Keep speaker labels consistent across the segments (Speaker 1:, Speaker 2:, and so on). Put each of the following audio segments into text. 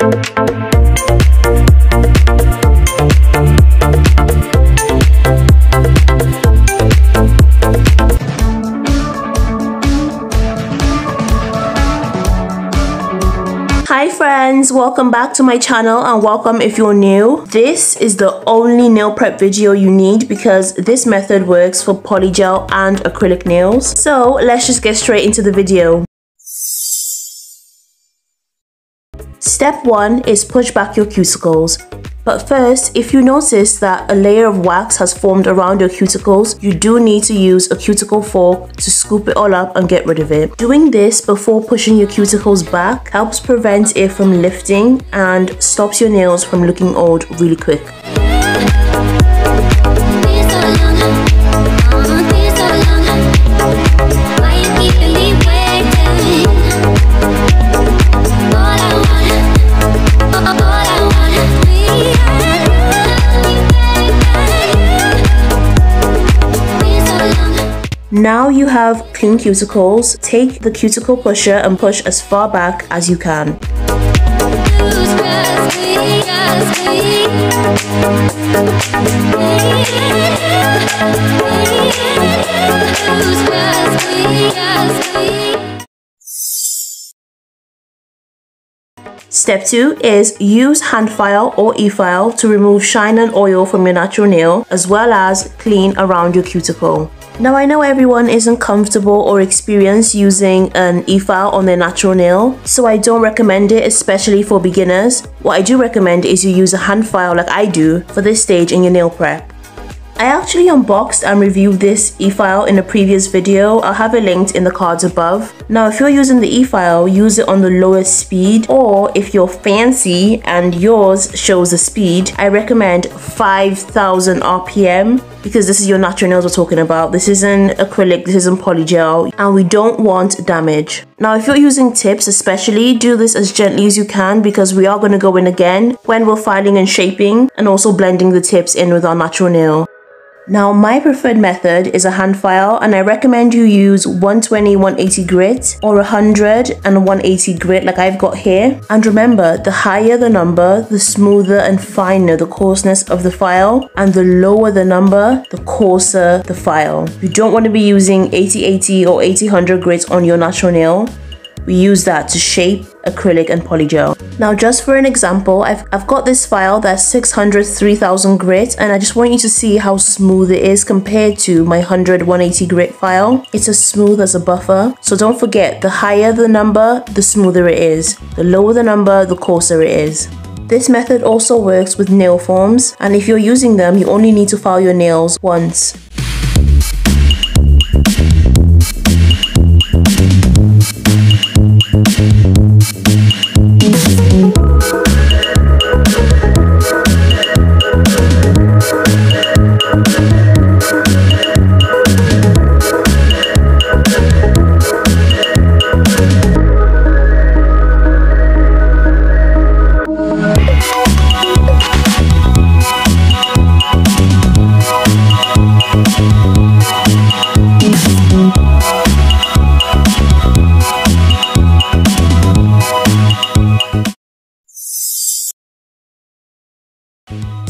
Speaker 1: Hi friends, welcome back to my channel and welcome if you're new. This is the only nail prep video you need because this method works for polygel and acrylic nails. So let's just get straight into the video. Step 1 is push back your cuticles. But first, if you notice that a layer of wax has formed around your cuticles, you do need to use a cuticle fork to scoop it all up and get rid of it. Doing this before pushing your cuticles back helps prevent it from lifting and stops your nails from looking old really quick. Now you have clean cuticles, take the cuticle pusher and push as far back as you can. Step 2 is use hand file or e-file to remove shine and oil from your natural nail as well as clean around your cuticle. Now I know everyone isn't comfortable or experienced using an e-file on their natural nail, so I don't recommend it especially for beginners. What I do recommend is you use a hand file like I do for this stage in your nail prep. I actually unboxed and reviewed this e-file in a previous video. I'll have it linked in the cards above. Now, if you're using the e-file, use it on the lowest speed, or if you're fancy and yours shows the speed, I recommend 5000 RPM because this is your natural nails we're talking about. This isn't acrylic, this isn't polygel, and we don't want damage. Now, if you're using tips especially, do this as gently as you can because we are going to go in again when we're filing and shaping and also blending the tips in with our natural nail. Now my preferred method is a hand file and I recommend you use 120 180 grit or 100 and 180 grit like I've got here. And remember the higher the number the smoother and finer the coarseness of the file and the lower the number the coarser the file. You don't want to be using 8080 or 8000 grit on your natural nail we use that to shape acrylic and polygel. Now just for an example, I've, I've got this file that's 600 3000 grit and I just want you to see how smooth it is compared to my 100 180 grit file. It's as smooth as a buffer. So don't forget, the higher the number, the smoother it is. The lower the number, the coarser it is. This method also works with nail forms and if you're using them, you only need to file your nails once. Música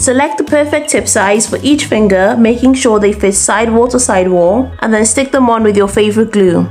Speaker 1: Select the perfect tip size for each finger, making sure they fit sidewall to sidewall, and then stick them on with your favorite glue.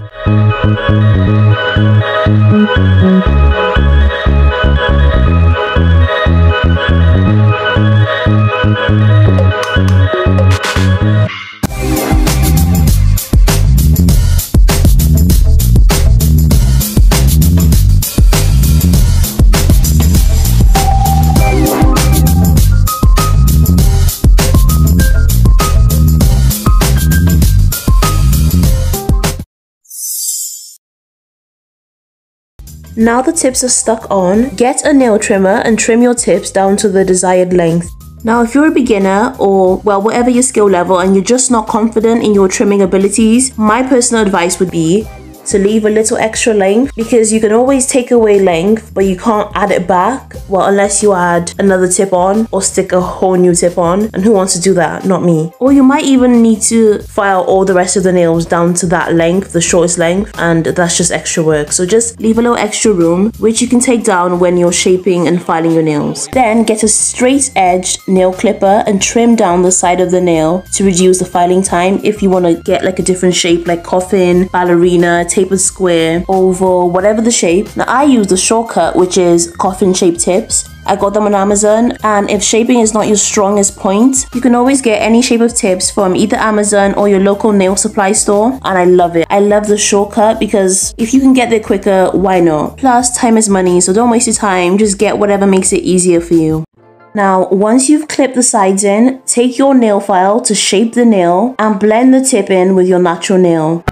Speaker 1: Now the tips are stuck on, get a nail trimmer and trim your tips down to the desired length. Now if you're a beginner or well whatever your skill level and you're just not confident in your trimming abilities, my personal advice would be to leave a little extra length because you can always take away length, but you can't add it back. Well, unless you add another tip on or stick a whole new tip on. And who wants to do that? Not me. Or you might even need to file all the rest of the nails down to that length, the shortest length, and that's just extra work. So just leave a little extra room, which you can take down when you're shaping and filing your nails. Then get a straight edged nail clipper and trim down the side of the nail to reduce the filing time if you want to get like a different shape like coffin, ballerina, tapered square, oval, whatever the shape. Now I use the shortcut which is coffin shaped tips I got them on Amazon and if shaping is not your strongest point, you can always get any shape of tips from either Amazon or your local nail supply store and I love it. I love the shortcut because if you can get there quicker, why not? Plus, time is money, so don't waste your time, just get whatever makes it easier for you. Now, once you've clipped the sides in, take your nail file to shape the nail and blend the tip in with your natural nail.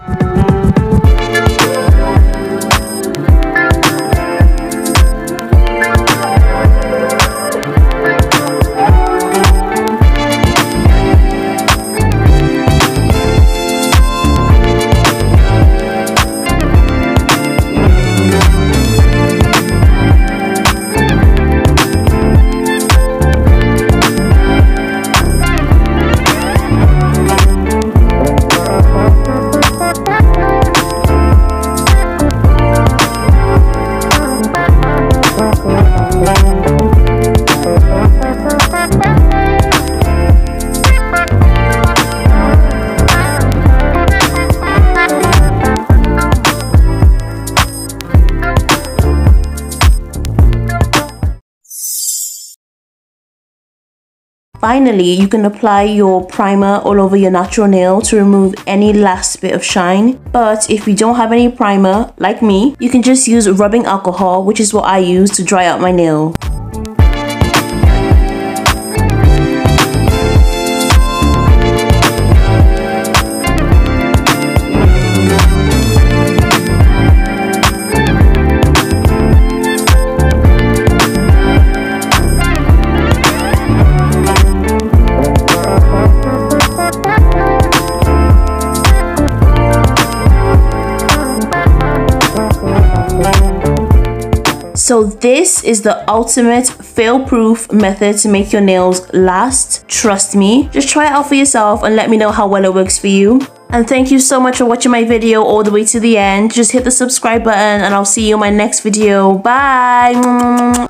Speaker 1: Finally, you can apply your primer all over your natural nail to remove any last bit of shine. But if you don't have any primer, like me, you can just use rubbing alcohol, which is what I use to dry out my nail. So this is the ultimate fail-proof method to make your nails last. Trust me. Just try it out for yourself and let me know how well it works for you. And thank you so much for watching my video all the way to the end. Just hit the subscribe button and I'll see you in my next video. Bye!